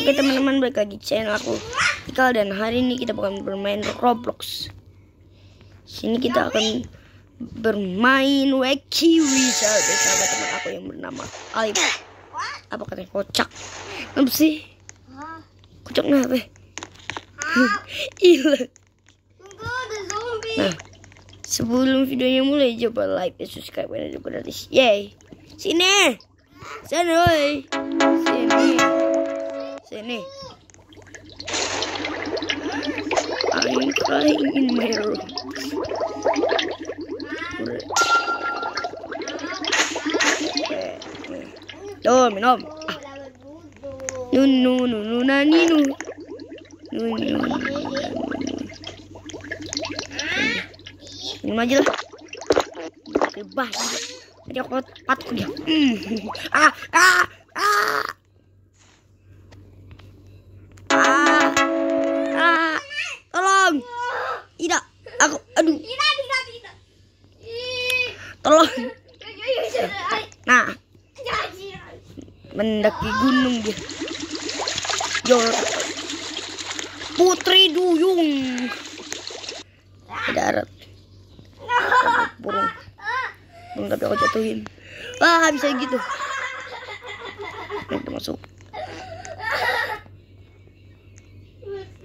Oke teman-teman balik lagi channel aku Ikal dan hari ini kita akan bermain Roblox. Sini kita akan bermain Wacky Wizard bersama teman aku yang bernama Alip. Apa katanya? Kocak. Apa sih? Kocak kenapa? Iya. Ada zombie. Nah Sebelum videonya mulai coba like dan subscribe dan juga gratis. Yay. Sini. Sini woi. Sini Sini. I'm crying in my room Tuh minum ah. Nu nu nu nu nani nu. Nu nu nu Minum aja lah. Juga Tadi aku patuk dia ah ah tolong. Nah, mendaki gunung dia. Jol. Putri Duyung. Darat. Burung. Burung tapi aku jatuhin. Ah, bisa gitu. Nanti masuk.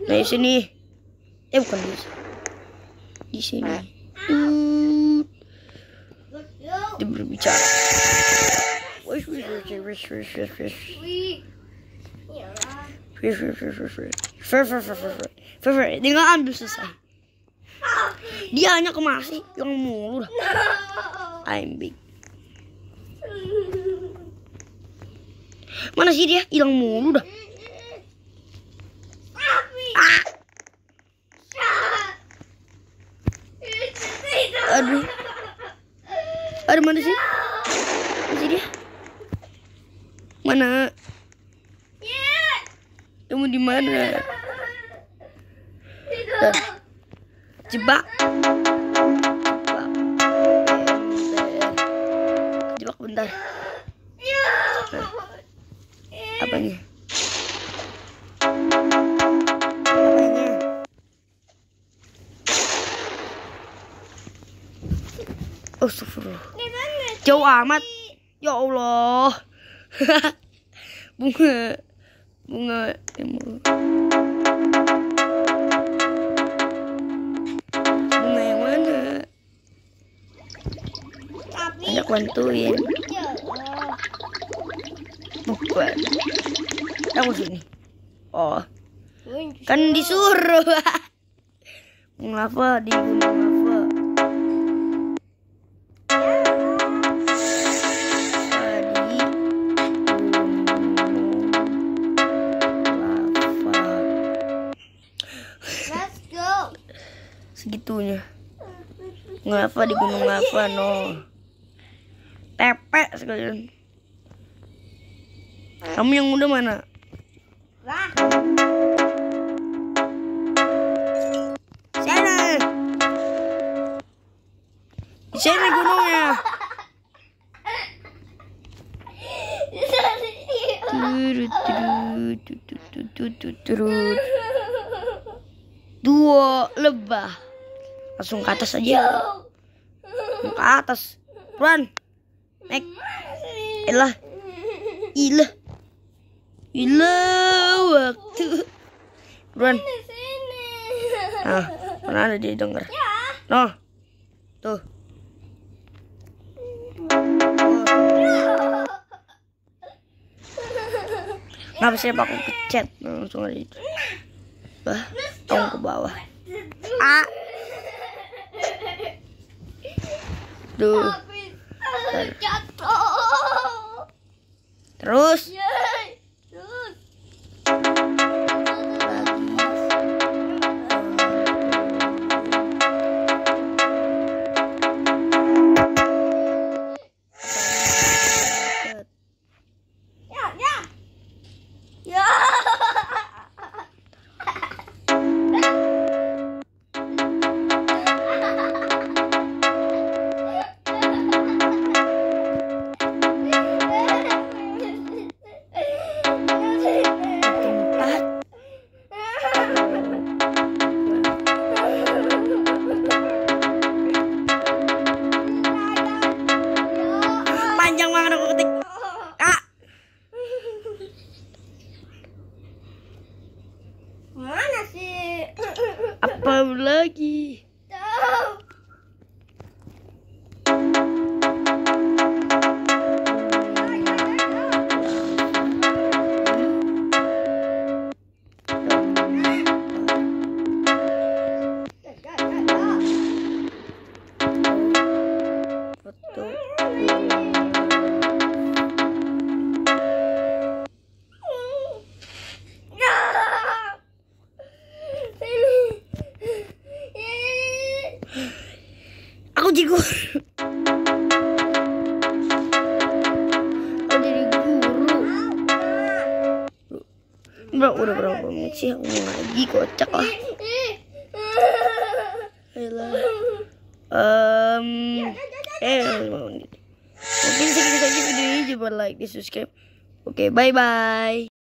Nah, di sini. Eh, bukan. Di sini. Dia berbicara. Wish, wish, wish, wish, wish, wish, wish. Wish, wish, wish, wish, wish. Fer, fer, fer, fer, fer. Fer. Dia nggak ambil selesai. Dia hanya kemasi yang mulu. I'm big. Mana sih dia? Hilang mulu dah. Ah, aduh. Aduh, mana sih? Mana sih dia? Mana? Kamu di mana? Jebak. Jebak. Bentar. Ya. Apanya? Apanya? Astagfirullah. Jauh amat. Ya Allah. bunga. Bunga. Bunga yang mana? Tapi. Ada bantuin. Ya. Bukan. Aku sini. Oh, kan disuruh. Mengapa di gunung Segitunya. Ngapa di gunung lava no? Tepek sekalian. Kamu yang udah mana? Sana. Di sini gunungnya. Dua lebah. Langsung ke atas aja. Langsung ke atas. Run. Naik. Elah. Ilah. Ilah waktu. Run. Nah, mana ada dia denger. Noh. Tuh. Kenapa sih aku kecet langsung ada itu? Bah, tong ke bawah. Ah. Yeay. Terus. Apa lagi? Tahu. Foto. Jadi guru. Aku jadi guru. Bro, udah berapa menit sih? Aku lagi kocak lah. Ayolah. Um, eh. Mungkin segitu saja video ini. Jangan like, di subscribe. Oke, bye bye.